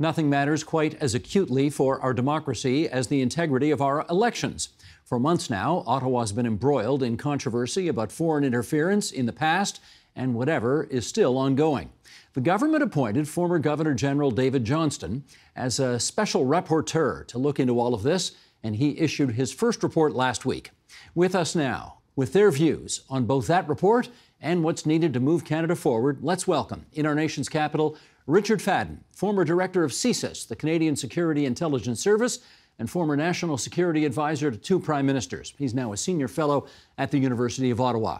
Nothing matters quite as acutely for our democracy as the integrity of our elections. For months now, Ottawa has been embroiled in controversy about foreign interference in the past and whatever is still ongoing. The government appointed former Governor General David Johnston as a special rapporteur to look into all of this, and he issued his first report last week. With us now, with their views on both that report and what's needed to move Canada forward, let's welcome in our nation's capital Richard Fadden, former director of CSIS, the Canadian Security Intelligence Service, and former national security advisor to two prime ministers. He's now a senior fellow at the University of Ottawa.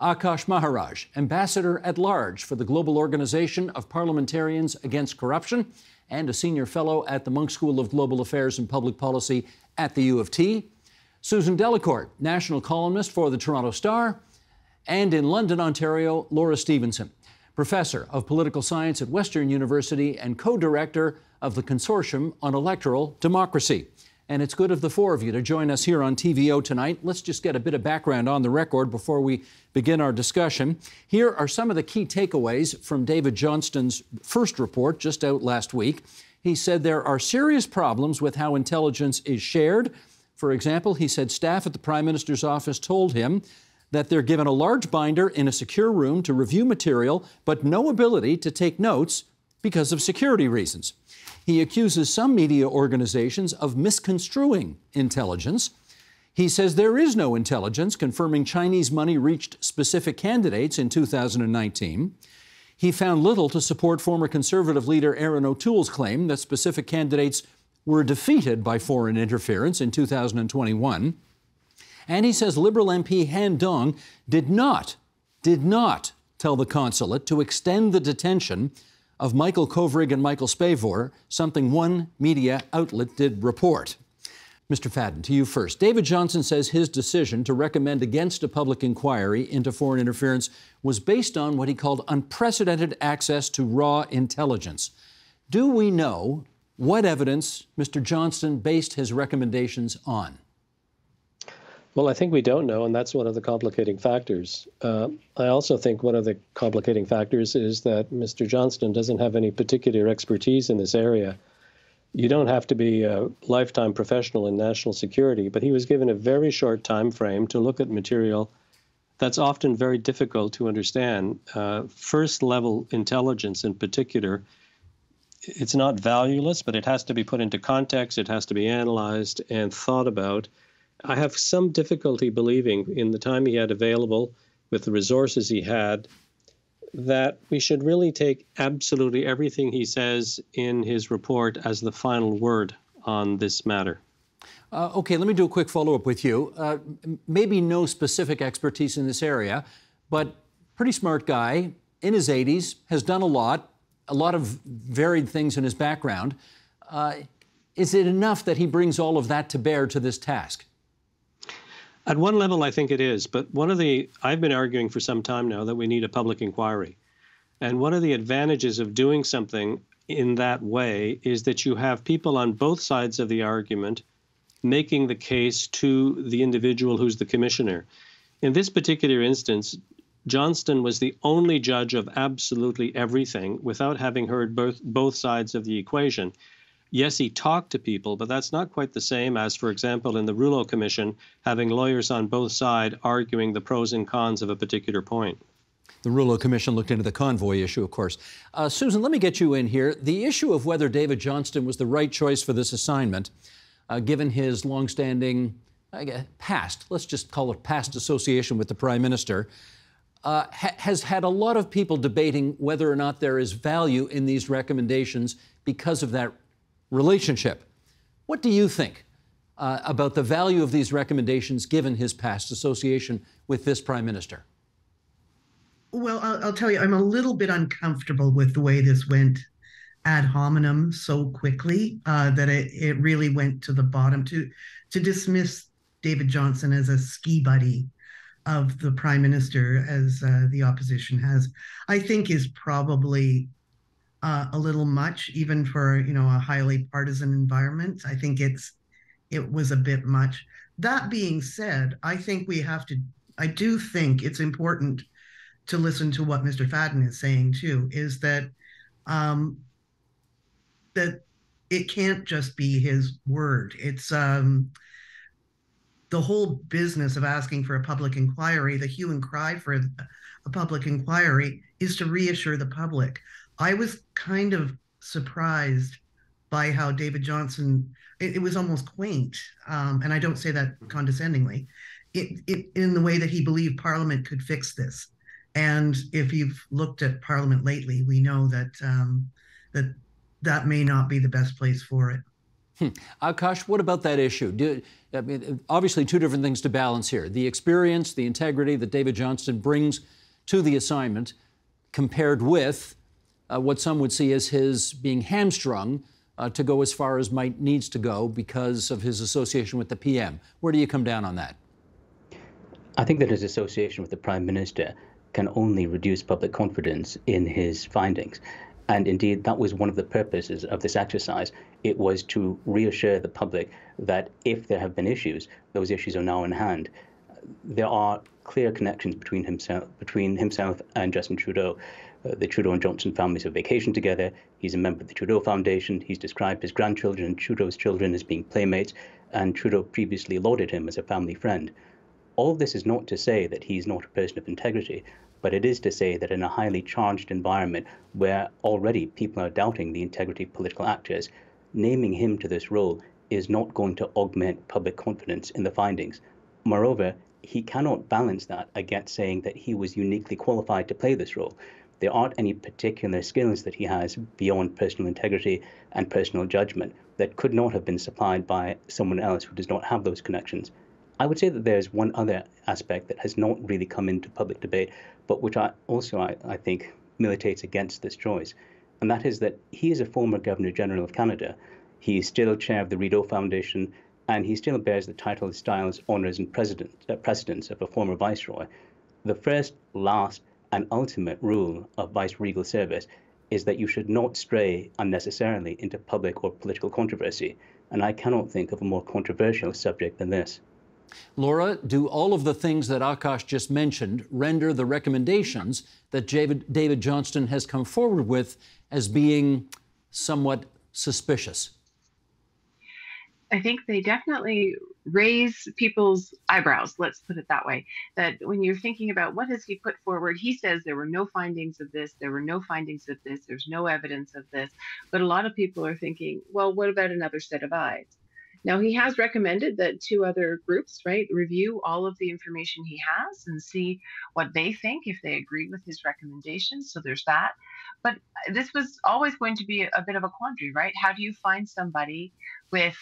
Akaash Maharaj, ambassador at large for the Global Organization of Parliamentarians Against Corruption, and a senior fellow at the Munk School of Global Affairs and Public Policy at the U of T. Susan Delacourt, national columnist for the Toronto Star, and in London, Ontario, Laura Stephenson professor of political science at Western University and co director of the Consortium on Electoral Democracy. And it's good of the four of you to join us here on TVO tonight. Let's just get a bit of background on the record before we begin our discussion. Here are some of the key takeaways from David Johnston's first report just out last week. He said there are serious problems with how intelligence is shared. For example, he said staff at the Prime Minister's office told him that they're given a large binder in a secure room to review material, but no ability to take notes because of security reasons. He accuses some media organizations of misconstruing intelligence. He says there is no intelligence confirming Chinese money reached specific candidates in 2019. He found little to support former Conservative leader Erin O'Toole's claim that specific candidates were defeated by foreign interference in 2021. And he says Liberal MP Han Dong did not, did not tell the consulate to extend the detention of Michael Kovrig and Michael Spavor, something one media outlet did report. Mr. Fadden, to you first. David Johnston says his decision to recommend against a public inquiry into foreign interference was based on what he called unprecedented access to raw intelligence. Do we know what evidence Mr. Johnston based his recommendations on? Well, I think we don't know, and that's one of the complicating factors. Uh, I also think one of the complicating factors is that Mr. Johnston doesn't have any particular expertise in this area. You don't have to be a lifetime professional in national security, but he was given a very short time frame to look at material that's often very difficult to understand. Uh, first level intelligence, in particular, it's not valueless, but it has to be put into context, it has to be analyzed and thought about. I have some difficulty believing, in the time he had available, with the resources he had, that we should really take absolutely everything he says in his report as the final word on this matter. Uh, okay, let me do a quick follow up with you. Uh, maybe no specific expertise in this area, but pretty smart guy in his 80s, has done a lot, a lot of varied things in his background. Uh, is it enough that he brings all of that to bear to this task? At one level, I think it is. But one of the, I've been arguing for some time now that we need a public inquiry. And one of the advantages of doing something in that way is that you have people on both sides of the argument making the case to the individual who's the commissioner. In this particular instance, Johnston was the only judge of absolutely everything without having heard both, both sides of the equation yes, he talked to people, but that's not quite the same as, for example, in the Rouleau Commission, having lawyers on both sides arguing the pros and cons of a particular point. The Rouleau Commission looked into the convoy issue, of course. Uh, Susan, let me get you in here. The issue of whether David Johnston was the right choice for this assignment, uh, given his longstanding past, let's just call it past association with the Prime Minister, uh, ha- has had a lot of people debating whether or not there is value in these recommendations because of that relationship. What do you think uh, about the value of these recommendations given his past association with this prime minister? Well, I'll, I'll, tell you, I'm a little bit uncomfortable with the way this went ad hominem so quickly uh, that it, it really went to the bottom. To to dismiss David Johnston as a ski buddy of the prime minister, as uh, the opposition has, I think is probably uh, a little much, even for you know a highly partisan environment. I think it's it was a bit much. That being said, I think we have to. I do think it's important to listen to what Mr. Fadden is saying too. Is that um, that it can't just be his word. It's um, the whole business of asking for a public inquiry, the hue and cry for a public inquiry is to reassure the public. I was kind of surprised by how David Johnston, it, it was almost quaint, um, and I don't say that condescendingly, it, it, in the way that he believed Parliament could fix this. And if you've looked at Parliament lately, we know that um, that that may not be the best place for it. Hmm. Akaash, what about that issue? Do, I mean, obviously, two different things to balance here: the experience, the integrity that David Johnston brings to the assignment, compared with uh, what some would see as his being hamstrung uh, to go as far as might needs to go because of his association with the PM. Where do you come down on that? I think that his association with the Prime Minister can only reduce public confidence in his findings. And indeed, that was one of the purposes of this exercise. It was to reassure the public that if there have been issues, those issues are now in hand. There are clear connections between himself, between himself and Justin Trudeau. Uh, the Trudeau and Johnston families have vacationed together. He's a member of the Trudeau Foundation. He's described his grandchildren and Trudeau's children as being playmates, and Trudeau previously lauded him as a family friend. All this is not to say that he's not a person of integrity, but it is to say that in a highly charged environment where already people are doubting the integrity of political actors, naming him to this role is not going to augment public confidence in the findings. Moreover, he cannot balance that against saying that he was uniquely qualified to play this role. There aren't any particular skills that he has beyond personal integrity and personal judgment that could not have been supplied by someone else who does not have those connections. I would say that there's one other aspect that has not really come into public debate, but which I also I, I think militates against this choice, and that is that he is a former Governor General of Canada. He is still chair of the Rideau Foundation, and he still bears the title, styles, honours, and president, uh, precedence of a former viceroy. The first, last, and ultimate rule of vice regal service is that you should not stray unnecessarily into public or political controversy, and I cannot think of a more controversial subject than this. Laura, do all of the things that Akaash just mentioned render the recommendations that David, David Johnston has come forward with as being somewhat suspicious? I think they definitely raise people's eyebrows, let's put it that way. That when you're thinking about what has he put forward, he says there were no findings of this, there were no findings of this, there's no evidence of this. But a lot of people are thinking, well, what about another set of eyes? Now, he has recommended that two other groups, right, review all of the information he has and see what they think, if they agree with his recommendations. So there's that. But this was always going to be a bit of a quandary, right? How do you find somebody with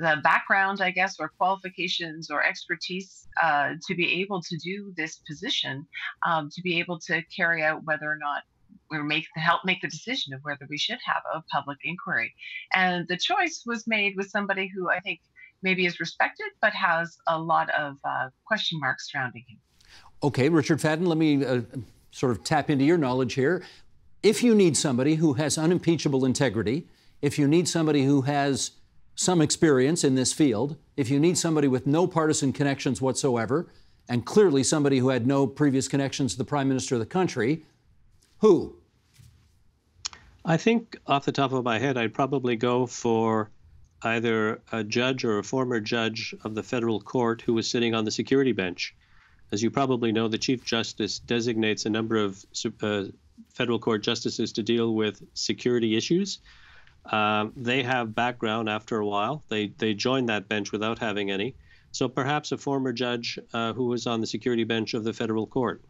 the background, I guess, or qualifications or expertise uh, to be able to do this position, um, to be able to carry out whether or not or make the help make the decision of whether we should have a public inquiry. And the choice was made with somebody who I think maybe is respected, but has a lot of uh, question marks surrounding him. Okay, Richard Fadden, let me uh, sort of tap into your knowledge here. If you need somebody who has unimpeachable integrity, if you need somebody who has some experience in this field, if you need somebody with no partisan connections whatsoever, and clearly somebody who had no previous connections to the Prime Minister of the country, who? I think off the top of my head, I'd probably go for either a judge or a former judge of the federal court who was sitting on the security bench. As you probably know, the Chief Justice designates a number of uh, federal court justices to deal with security issues. Um, they have background after a while. They they joined that bench without having any. So perhaps a former judge uh, who was on the security bench of the federal court.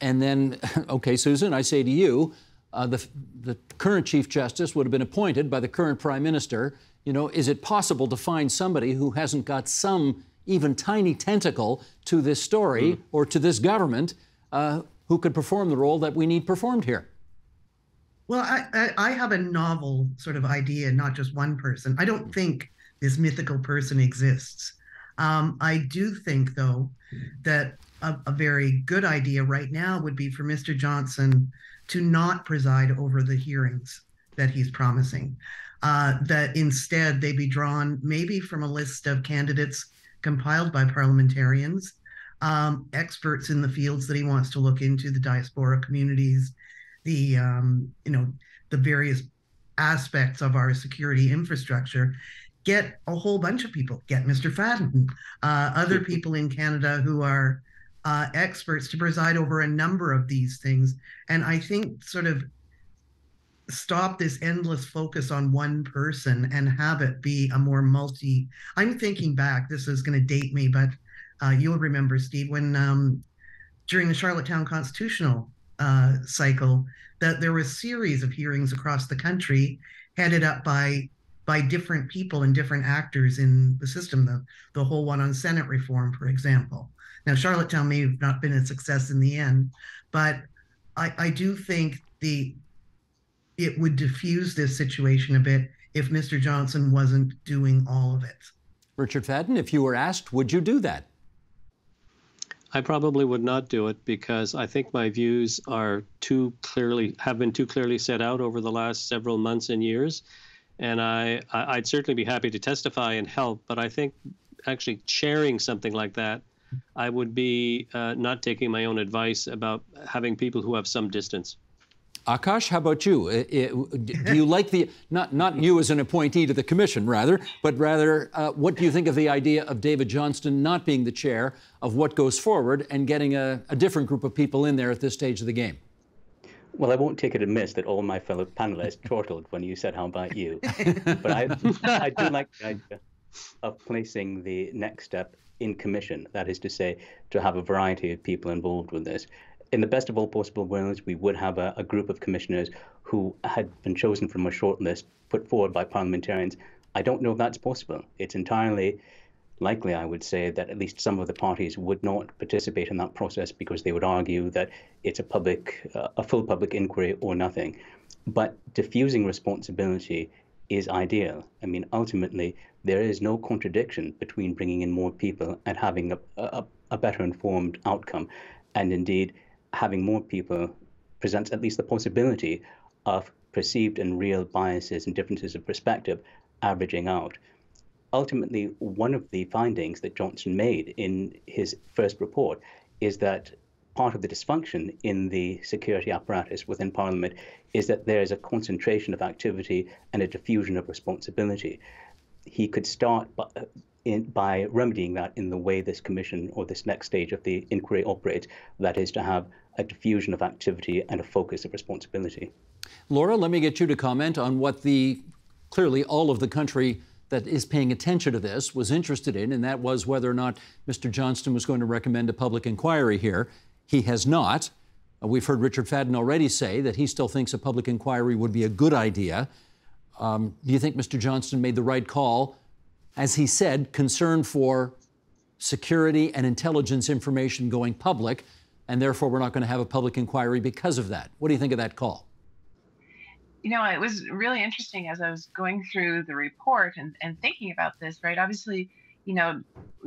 And then, okay, Susan, I say to you, uh, the, the current Chief Justice would have been appointed by the current Prime Minister. You know, is it possible to find somebody who hasn't got some even tiny tentacle to this story mm. or to this government uh, who could perform the role that we need performed here? Well, I, I, I have a novel sort of idea, not just one person. I don't think this mythical person exists. Um, I do think, though, that a, a, very good idea right now would be for Mr. Johnston to not preside over the hearings that he's promising. Uh, that instead they be drawn maybe from a list of candidates compiled by parliamentarians, um, experts in the fields that he wants to look into, the diaspora communities, the um, you know the various aspects of our security infrastructure, get a whole bunch of people, get Mr. Fadden, uh, other people in Canada who are uh, experts to preside over a number of these things. And I think sort of stop this endless focus on one person and have it be a more multi. I'm thinking back, this is going to date me, but uh, you'll remember, Steve, when um, during the Charlottetown constitutional uh, cycle, that there were a series of hearings across the country headed up by by different people and different actors in the system. The the whole one on Senate reform, for example. Now, Charlottetown may have not been a success in the end, but I, I do think the it would diffuse this situation a bit if Mr. Johnston wasn't doing all of it. Richard Fadden, if you were asked, would you do that? I probably would not do it because I think my views are too clearly have been too clearly set out over the last several months and years, and I I'd certainly be happy to testify and help. But I think actually chairing something like that, I would be uh, not taking my own advice about having people who have some distance. Akaash, how about you? Do you like the not not you as an appointee to the commission, rather, but rather, uh, what do you think of the idea of David Johnston not being the chair of what goes forward and getting a, a different group of people in there at this stage of the game? Well, I won't take it amiss that all my fellow panelists chortled when you said, "How about you?" but I, I do like the idea of placing the next step in commission. That is to say, to have a variety of people involved with this in the best of all possible worlds, we would have a, a, group of commissioners who had been chosen from a shortlist put forward by parliamentarians. I don't know if that's possible. It's entirely likely, I would say, that at least some of the parties would not participate in that process because they would argue that it's a public, uh, a full public inquiry or nothing. But diffusing responsibility is ideal. I mean, ultimately, there is no contradiction between bringing in more people and having a, a, a better informed outcome. And indeed, having more people presents at least the possibility of perceived and real biases and differences of perspective averaging out. Ultimately, one of the findings that Johnston made in his first report is that part of the dysfunction in the security apparatus within Parliament is that there is a concentration of activity and a diffusion of responsibility. He could start in, by remedying that in the way this commission or this next stage of the inquiry operates, that is to have a diffusion of activity and a focus of responsibility. Laura, let me get you to comment on what the clearly all of the country that is paying attention to this was interested in, and that was whether or not Mr. Johnston was going to recommend a public inquiry here. He has not. Uh, we've heard Richard Fadden already say that he still thinks a public inquiry would be a good idea. Um, do you think Mr. Johnston made the right call? As he said, concern for security and intelligence information going public and therefore we're not going to have a public inquiry because of that. What do you think of that call? You know, it was really interesting as I was going through the report and, and thinking about this, right? Obviously, you know,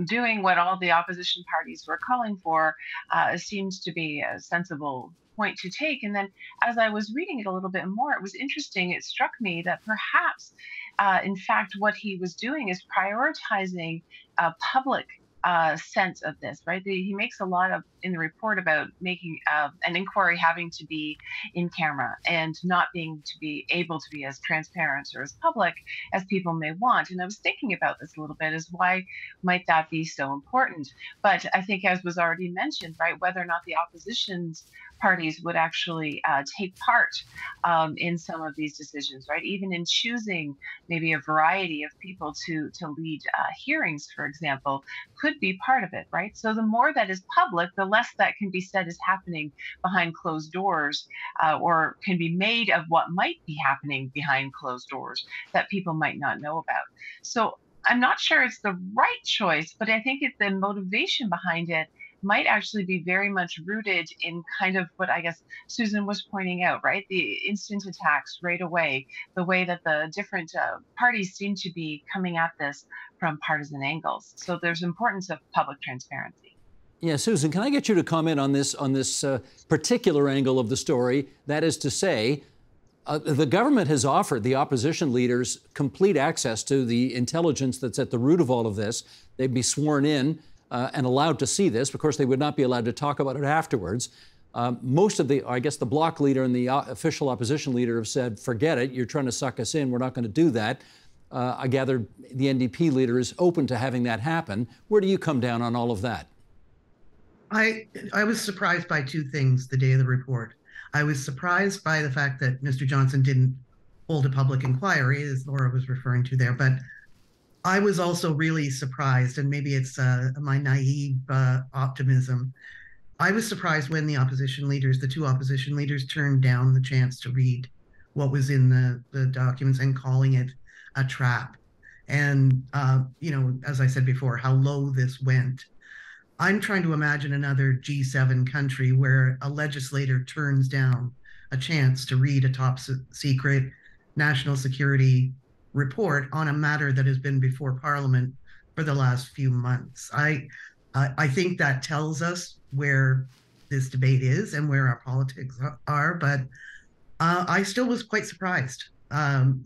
doing what all the opposition parties were calling for uh, seems to be a sensible point to take. And then as I was reading it a little bit more, it was interesting. It struck me that perhaps, uh, in fact, what he was doing is prioritizing a public uh, sense of this, right? He makes a lot of in the report about making uh, an inquiry having to be in camera and not being to be able to be as transparent or as public as people may want. And I was thinking about this a little bit: is why might that be so important? But I think, as was already mentioned, right, whether or not the opposition's parties would actually uh, take part um, in some of these decisions, right? Even in choosing maybe a variety of people to to lead uh, hearings, for example, could be part of it, right? So the more that is public, the less that can be said is happening behind closed doors, uh, or can be made of what might be happening behind closed doors that people might not know about. So I'm not sure it's the right choice, but I think it's the motivation behind it might actually be very much rooted in kind of what I guess Susan was pointing out, right? The instant attacks right away, the way that the different uh, parties seem to be coming at this from partisan angles. So there's importance of public transparency. Yeah, Susan, can I get you to comment on this on this uh, particular angle of the story? That is to say, uh, the government has offered the opposition leaders complete access to the intelligence that's at the root of all of this. They'd be sworn in uh, and allowed to see this. Of course, they would not be allowed to talk about it afterwards. Um, most of the, I guess, the bloc leader and the uh, official opposition leader have said, forget it, you're trying to suck us in, we're not going to do that. Uh, I gather the NDP leader is open to having that happen. Where do you come down on all of that? I I was surprised by two things the day of the report. I was surprised by the fact that Mr. Johnston didn't hold a public inquiry, as Laura was referring to there, but I was also really surprised, and maybe it's uh, my naive uh, optimism. I was surprised when the opposition leaders, the two opposition leaders, turned down the chance to read what was in the, the documents and calling it a trap. And, uh, you know, as I said before, how low this went. I'm trying to imagine another G7 country where a legislator turns down a chance to read a top secret national security report on a matter that has been before Parliament for the last few months. I I think that tells us where this debate is and where our politics are, but uh, I still was quite surprised. Um,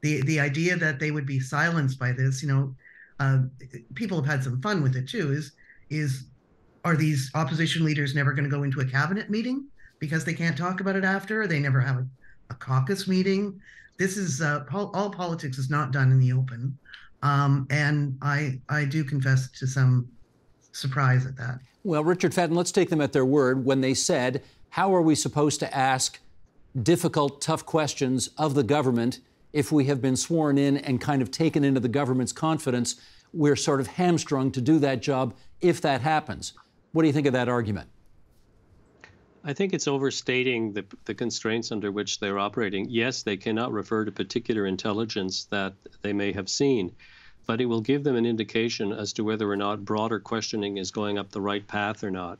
the the idea that they would be silenced by this, you know, uh, people have had some fun with it too. Is is are these opposition leaders never going to go into a cabinet meeting because they can't talk about it after? They never have a, a caucus meeting this is uh, all politics is not done in the open, um, and I I do confess to some surprise at that. Well, Richard Fadden, let's take them at their word when they said, "How are we supposed to ask difficult, tough questions of the government if we have been sworn in and kind of taken into the government's confidence? We're sort of hamstrung to do that job if that happens." What do you think of that argument? I think it's overstating the, the constraints under which they're operating. Yes, they cannot refer to particular intelligence that they may have seen, but it will give them an indication as to whether or not broader questioning is going up the right path or not.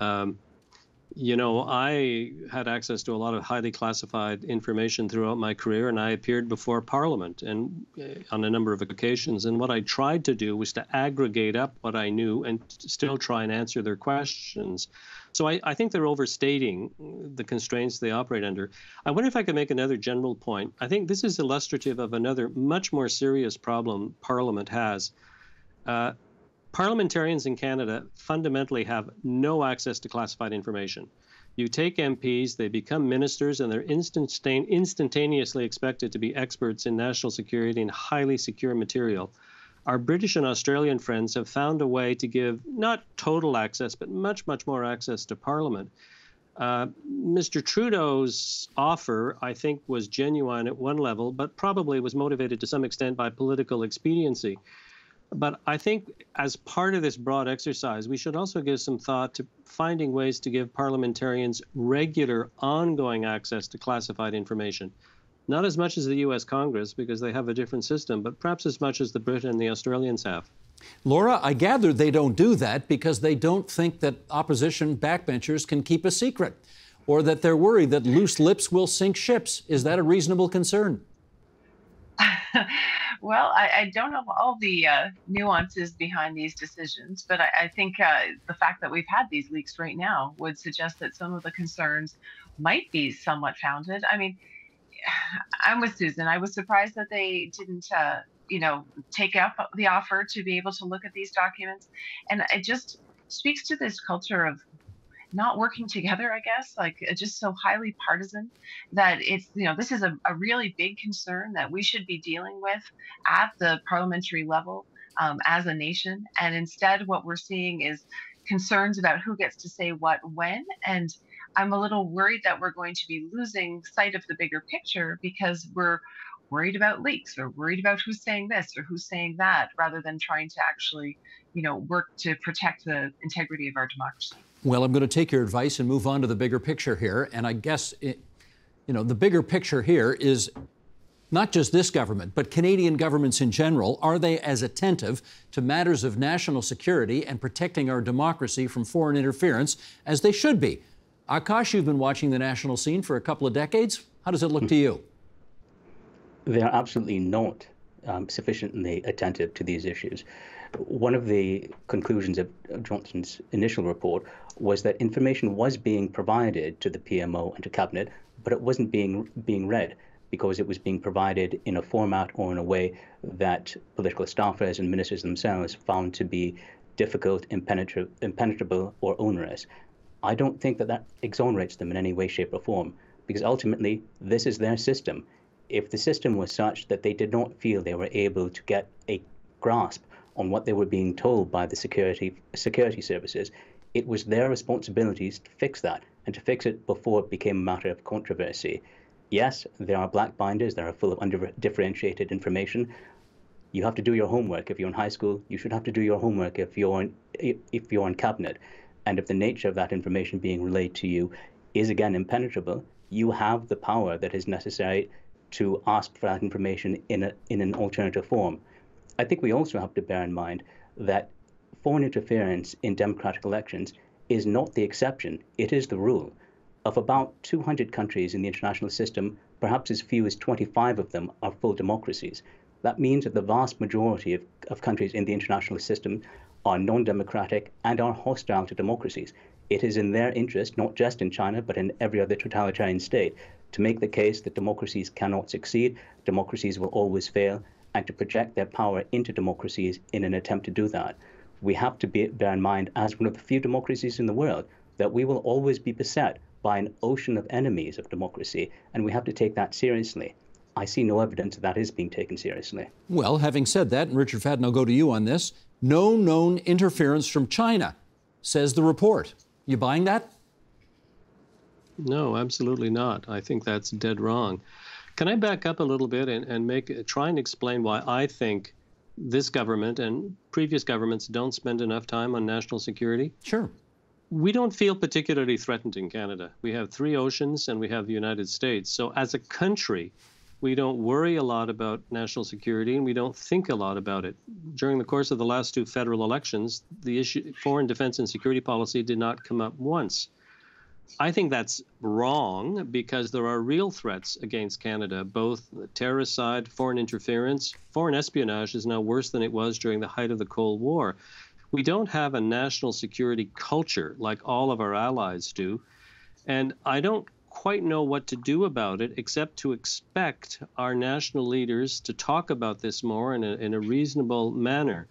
Um, you know, I had access to a lot of highly classified information throughout my career, and I appeared before Parliament and uh, on a number of occasions. And what I tried to do was to aggregate up what I knew and still try and answer their questions. So I, I think they're overstating the constraints they operate under. I wonder if I could make another general point. I think this is illustrative of another much more serious problem Parliament has. Uh, parliamentarians in Canada fundamentally have no access to classified information. You take MPs, they become ministers, and they're instantaneously expected to be experts in national security and highly secure material our British and Australian friends have found a way to give not total access, but much, much more access to Parliament. Uh, Mr. Trudeau's offer, I think, was genuine at one level, but probably was motivated to some extent by political expediency. But I think as part of this broad exercise, we should also give some thought to finding ways to give parliamentarians regular, ongoing access to classified information. Not as much as the U.S. Congress because they have a different system, but perhaps as much as the Brit and the Australians have. Laura, I gather they don't do that because they don't think that opposition backbenchers can keep a secret or that they're worried that loose lips will sink ships. Is that a reasonable concern? well, I, I, don't know all the uh, nuances behind these decisions, but I, I think uh, the fact that we've had these leaks right now would suggest that some of the concerns might be somewhat founded. I mean, I'm with Susan. I was surprised that they didn't, uh, you know, take up the offer to be able to look at these documents, and it just speaks to this culture of not working together. I guess like just so highly partisan that it's you know this is a, a really big concern that we should be dealing with at the parliamentary level um, as a nation, and instead what we're seeing is concerns about who gets to say what when and I'm a little worried that we're going to be losing sight of the bigger picture because we're worried about leaks or worried about who's saying this or who's saying that rather than trying to actually, you know, work to protect the integrity of our democracy. Well, I'm going to take your advice and move on to the bigger picture here. And I guess, it, you know, the bigger picture here is not just this government, but Canadian governments in general, are they as attentive to matters of national security and protecting our democracy from foreign interference as they should be? Akaash, you've been watching the national scene for a couple of decades. How does it look to you? They are absolutely not um, sufficiently attentive to these issues. One of the conclusions of Johnston's initial report was that information was being provided to the PMO and to cabinet, but it wasn't being being read because it was being provided in a format or in a way that political staffers and ministers themselves found to be difficult, impenetrable, impenetrable or onerous I don't think that that exonerates them in any way, shape, or form, because ultimately, this is their system. If the system was such that they did not feel they were able to get a grasp on what they were being told by the security security services, it was their responsibilities to fix that and to fix it before it became a matter of controversy. Yes, there are black binders that are full of undifferentiated information. You have to do your homework. If you're in high school, you should have to do your homework if you're in, if you're in cabinet. And if the nature of that information being relayed to you is again impenetrable, you have the power that is necessary to ask for that information in, a, in an alternative form. I think we also have to bear in mind that foreign interference in democratic elections is not the exception, it is the rule. Of about 200 countries in the international system, perhaps as few as 25 of them are full democracies. That means that the vast majority of, of countries in the international system are non democratic and are hostile to democracies. It is in their interest, not just in China, but in every other totalitarian state, to make the case that democracies cannot succeed, democracies will always fail, and to project their power into democracies in an attempt to do that. We have to be, bear in mind, as one of the few democracies in the world, that we will always be beset by an ocean of enemies of democracy, and we have to take that seriously. I see no evidence that that is being taken seriously. Well, having said that, Richard Fadden, I'll go to you on this. No known interference from China, says the report. You buying that? No, absolutely not. I think that's dead wrong. Can I back up a little bit and, and make try and explain why I think this government and previous governments don't spend enough time on national security? Sure. We don't feel particularly threatened in Canada. We have three oceans and we have the United States. So, as a country, we don't worry a lot about national security and we don't think a lot about it. During the course of the last two federal elections, the issue foreign defense and security policy did not come up once. I think that's wrong because there are real threats against Canada, both the terrorist side, foreign interference, foreign espionage is now worse than it was during the height of the Cold War. We don't have a national security culture like all of our allies do. And I don't quite know what to do about it except to expect our national leaders to talk about this more in a, in a reasonable manner.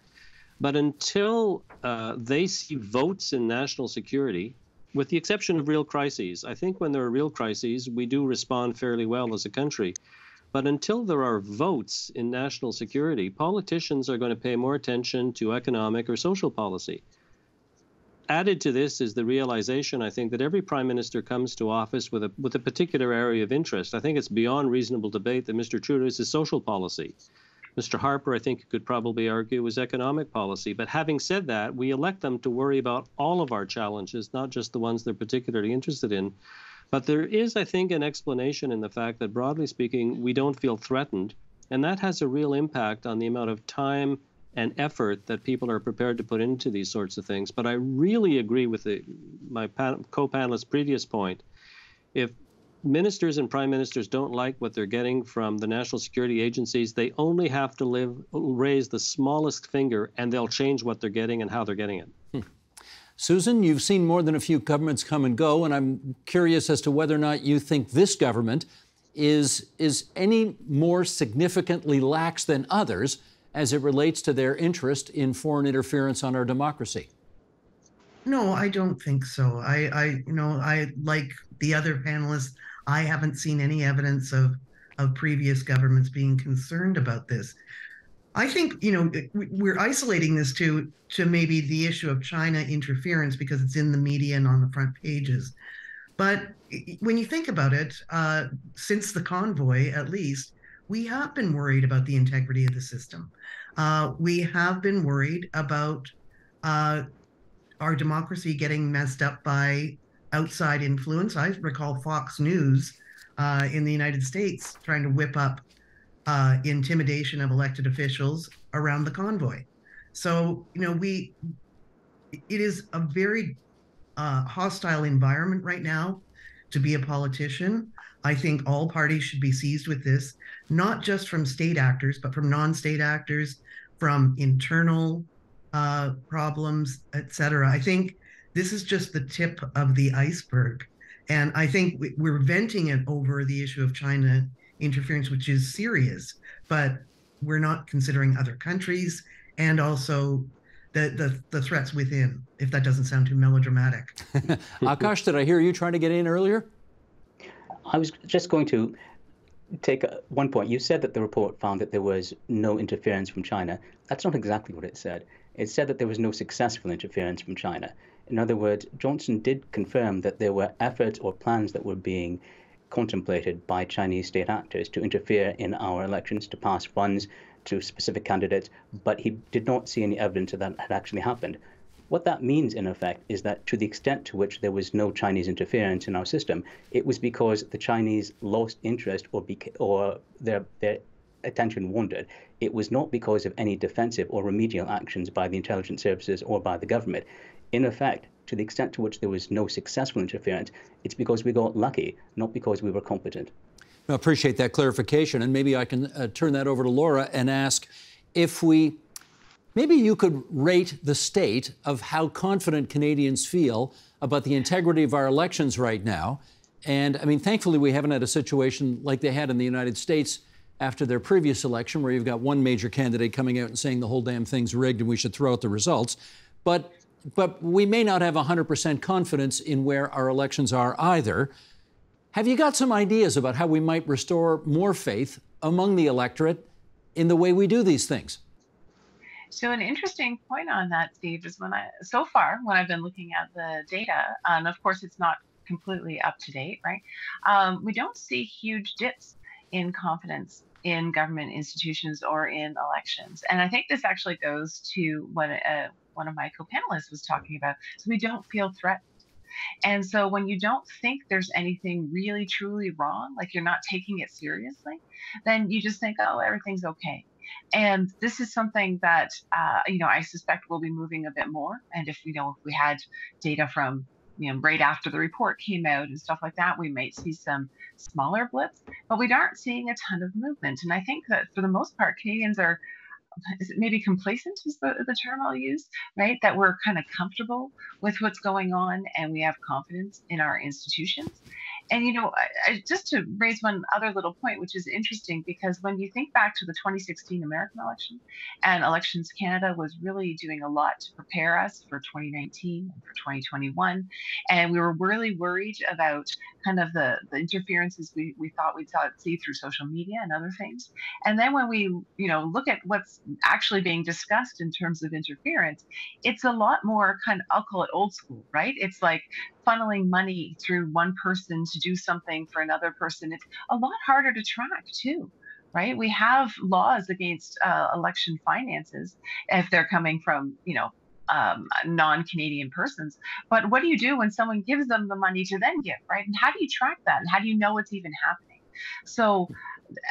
But until uh, they see votes in national security, with the exception of real crises, I think when there are real crises, we do respond fairly well as a country. But until there are votes in national security, politicians are going to pay more attention to economic or social policy added to this is the realization, I think, that every prime minister comes to office with a with a particular area of interest. I think it's beyond reasonable debate that Mr. Trudeau's is social policy. Mr. Harper, I think, you could probably argue, was economic policy. But having said that, we elect them to worry about all of our challenges, not just the ones they're particularly interested in. But there is, I think, an explanation in the fact that, broadly speaking, we don't feel threatened. And that has a real impact on the amount of time and effort that people are prepared to put into these sorts of things. But I really agree with the, my pan, co-panelist's previous point. If ministers and prime ministers don't like what they're getting from the national security agencies, they only have to live, raise the smallest finger, and they'll change what they're getting and how they're getting it. Hmm. Susan, you've seen more than a few governments come and go, and I'm curious as to whether or not you think this government is is any more significantly lax than others as it relates to their interest in foreign interference on our democracy? No, I don't think so. I, I, you know, I like the other panelists. I haven't seen any evidence of of previous governments being concerned about this. I think you know we're isolating this to to maybe the issue of China interference because it's in the media and on the front pages. But when you think about it, uh, since the convoy, at least, we have been worried about the integrity of the system. Uh, we have been worried about uh, our democracy getting messed up by outside influence. I recall Fox News uh, in the United States trying to whip up uh, intimidation of elected officials around the convoy. So, you know, we, it is a very uh, hostile environment right now to be a politician. I think all parties should be seized with this, not just from state actors, but from non-state actors, from internal uh, problems, et cetera. I think this is just the tip of the iceberg. And I think we're venting it over the issue of China interference, which is serious, but we're not considering other countries and also the, the, the threats within, if that doesn't sound too melodramatic. Akaash, did I hear you trying to get in earlier? I was just going to take a, one point. You said that the report found that there was no interference from China. That's not exactly what it said. It said that there was no successful interference from China. In other words, Johnston did confirm that there were efforts or plans that were being contemplated by Chinese state actors to interfere in our elections, to pass funds to specific candidates, but he did not see any evidence that that had actually happened. What that means, in effect, is that to the extent to which there was no Chinese interference in our system, it was because the Chinese lost interest or, beca- or their, their attention wandered. It was not because of any defensive or remedial actions by the intelligence services or by the government. In effect, to the extent to which there was no successful interference, it's because we got lucky, not because we were competent. I appreciate that clarification. And maybe I can uh, turn that over to Laura and ask if we, maybe you could rate the state of how confident Canadians feel about the integrity of our elections right now. And I mean, thankfully, we haven't had a situation like they had in the United States after their previous election, where you've got one major candidate coming out and saying the whole damn thing's rigged and we should throw out the results. But but we may not have 100% confidence in where our elections are either. Have you got some ideas about how we might restore more faith among the electorate in the way we do these things? So an interesting point on that, Steve, is when I so far when I've been looking at the data, and of course it's not completely up to date, right? Um, we don't see huge dips in confidence in government institutions or in elections, and I think this actually goes to what uh, one of my co-panelists was talking about. So we don't feel threatened and so when you don't think there's anything really truly wrong, like you're not taking it seriously, then you just think, oh, everything's okay. And this is something that uh, you know I suspect will be moving a bit more. And if you know if we had data from you know right after the report came out and stuff like that, we might see some smaller blips. But we aren't seeing a ton of movement. And I think that for the most part, Canadians are is it maybe complacent is the, the term I'll use, right? That we're kind of comfortable with what's going on and we have confidence in our institutions. And you know, I, I, just to raise one other little point, which is interesting, because when you think back to the 2016 American election, and Elections Canada was really doing a lot to prepare us for 2019 and for 2021, and we were really worried about kind of the, the interferences we, we thought we'd see through social media and other things. And then when we, you know, look at what's actually being discussed in terms of interference, it's a lot more kind of, I'll call it old school, right? It's like funneling money through one person to do something for another person. It's a lot harder to track too right? We have laws against uh, election finances if they're coming from, you know, um, non-Canadian persons. But what do you do when someone gives them the money to then give, right? And how do you track that? And how do you know what's even happening? So,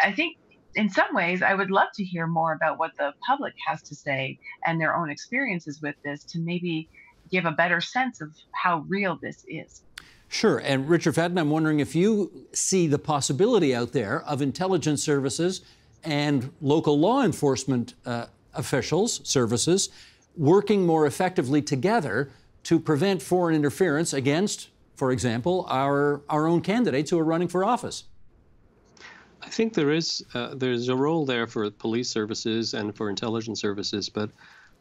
I think in some ways, I would love to hear more about what the public has to say and their own experiences with this to maybe give a better sense of how real this is. Sure. And Richard Fadden, I'm wondering if you see the possibility out there of intelligence services and local law enforcement uh, officials, services, working more effectively together to prevent foreign interference against, for example, our, our own candidates who are running for office. I think there is uh, there's a role there for police services and for intelligence services, but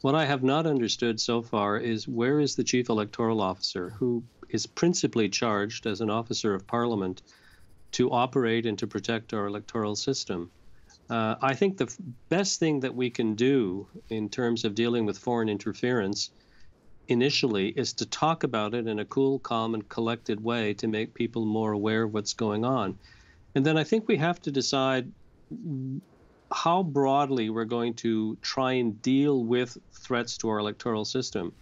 what I have not understood so far is where is the chief electoral officer who is principally charged as an officer of parliament to operate and to protect our electoral system. Uh, I think the f- best thing that we can do in terms of dealing with foreign interference initially is to talk about it in a cool, calm, and collected way to make people more aware of what's going on. And then I think we have to decide how broadly we're going to try and deal with threats to our electoral system.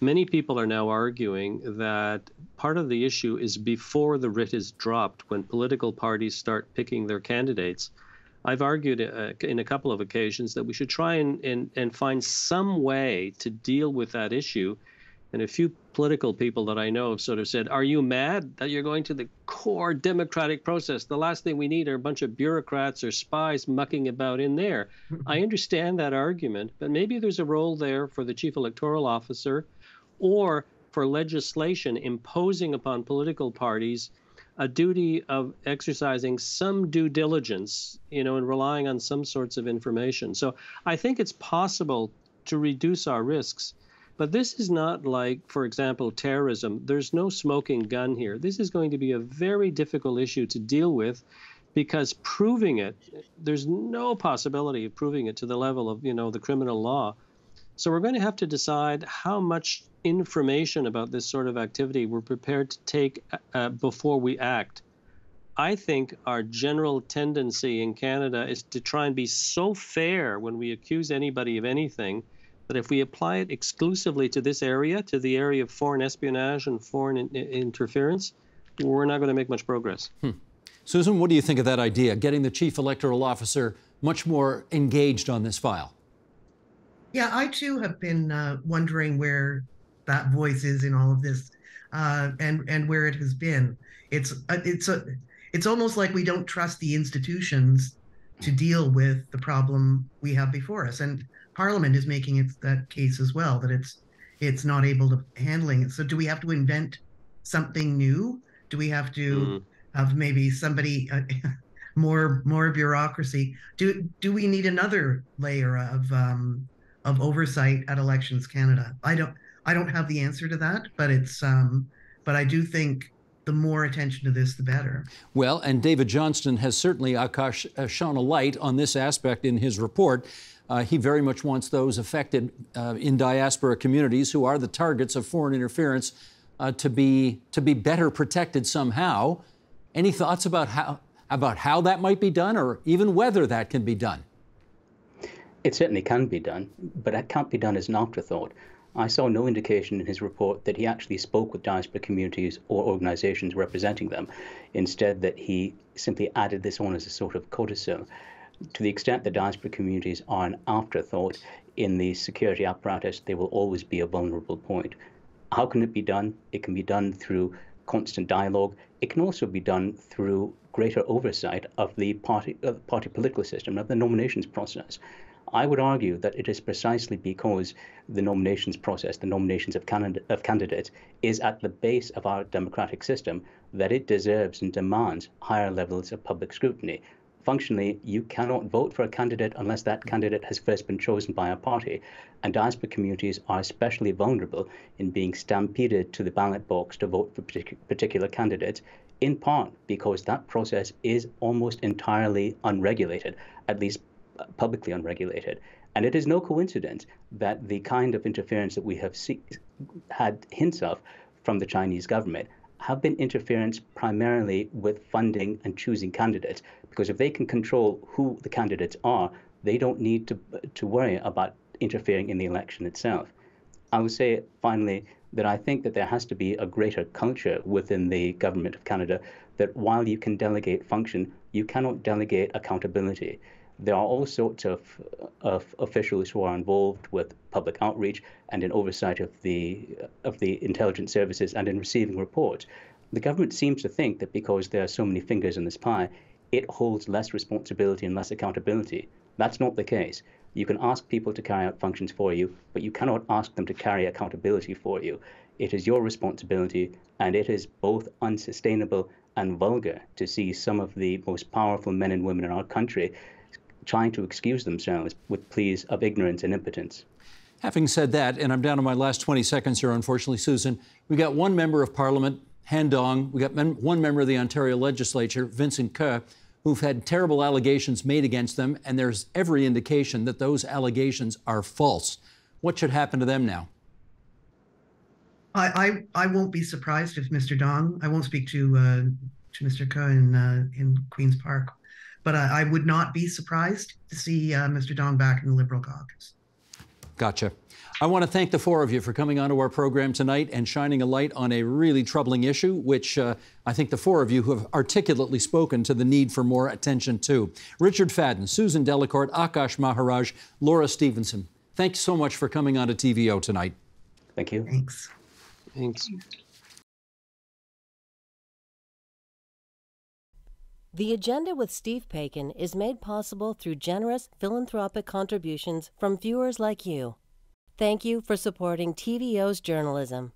Many people are now arguing that part of the issue is before the writ is dropped, when political parties start picking their candidates. I've argued uh, in a couple of occasions that we should try and, and, and find some way to deal with that issue and a few political people that I know have sort of said, Are you mad that you're going to the core democratic process? The last thing we need are a bunch of bureaucrats or spies mucking about in there. I understand that argument, but maybe there's a role there for the chief electoral officer or for legislation imposing upon political parties a duty of exercising some due diligence, you know, and relying on some sorts of information. So I think it's possible to reduce our risks. But this is not like, for example, terrorism. There's no smoking gun here. This is going to be a very difficult issue to deal with because proving it, there's no possibility of proving it to the level of, you know, the criminal law. So we're going to have to decide how much information about this sort of activity we're prepared to take uh, before we act. I think our general tendency in Canada is to try and be so fair when we accuse anybody of anything that if we apply it exclusively to this area, to the area of foreign espionage and foreign in- interference, we're not going to make much progress. Hmm. Susan, what do you think of that idea, getting the chief electoral officer much more engaged on this file? Yeah, I too have been uh, wondering where that voice is in all of this, uh, and and where it has been. It's uh, it's a it's almost like we don't trust the institutions to deal with the problem we have before us. And Parliament is making it that case as well that it's it's not able to handling it. So do we have to invent something new? Do we have to mm. have maybe somebody uh, more more bureaucracy? Do do we need another layer of um, of oversight at Elections Canada? I don't I don't have the answer to that, but it's um, but I do think the more attention to this, the better. Well, and David Johnston has certainly, Akaash, uh, shone a light on this aspect in his report. Uh, he very much wants those affected uh, in diaspora communities who are the targets of foreign interference uh, to be to be better protected somehow. Any thoughts about how about how that might be done, or even whether that can be done? It certainly can be done, but it can't be done as an afterthought. I saw no indication in his report that he actually spoke with diaspora communities or organizations representing them. Instead, that he simply added this on as a sort of codicil. To the extent that diaspora communities are an afterthought in the security apparatus, they will always be a vulnerable point. How can it be done? It can be done through constant dialogue. It can also be done through greater oversight of the party, the party political system, of the nominations process. I would argue that it is precisely because the nominations process, the nominations of, candid- of candidates, is at the base of our democratic system that it deserves and demands higher levels of public scrutiny. Functionally, you cannot vote for a candidate unless that candidate has first been chosen by a party, and diaspora communities are especially vulnerable in being stampeded to the ballot box to vote for partic- particular candidates, in part because that process is almost entirely unregulated, at least uh, publicly unregulated. And it is no coincidence that the kind of interference that we have see, had hints of from the Chinese government have been interference primarily with funding and choosing candidates. Because if they can control who the candidates are, they don't need to, to worry about interfering in the election itself. I will say finally that I think that there has to be a greater culture within the government of Canada that while you can delegate function, you cannot delegate accountability. There are all sorts of, of officials who are involved with public outreach and in oversight of the of the intelligence services and in receiving reports. The government seems to think that because there are so many fingers in this pie, it holds less responsibility and less accountability. That's not the case. You can ask people to carry out functions for you, but you cannot ask them to carry accountability for you. It is your responsibility, and it is both unsustainable and vulgar to see some of the most powerful men and women in our country trying to excuse themselves with pleas of ignorance and impotence. Having said that, and I'm down to my last 20 seconds here, unfortunately, Susan, we got one member of Parliament, Han Dong, we got one member of the Ontario legislature, Vincent Ke, who've had terrible allegations made against them, and there's every indication that those allegations are false. What should happen to them now? I, I, I won't be surprised if Mr. Dong, I won't speak to, uh, to Mr. Ke in, uh, in Queen's Park but I, I would not be surprised to see uh, Mr. Dong back in the Liberal caucus. Gotcha. I want to thank the four of you for coming onto our program tonight and shining a light on a really troubling issue, which uh, I think the four of you who have articulately spoken to the need for more attention to. Richard Fadden, Susan Delacourt, Akaash Maharaj, Laura Stephenson, thanks so much for coming onto TVO tonight. Thank you. Thanks. Thanks. The Agenda with Steve Paikin is made possible through generous philanthropic contributions from viewers like you. Thank you for supporting TVO's journalism.